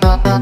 Bye.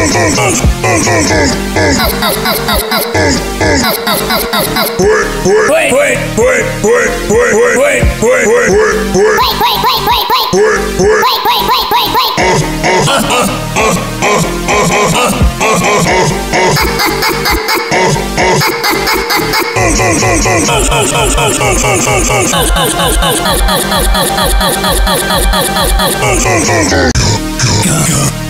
Go, go, go.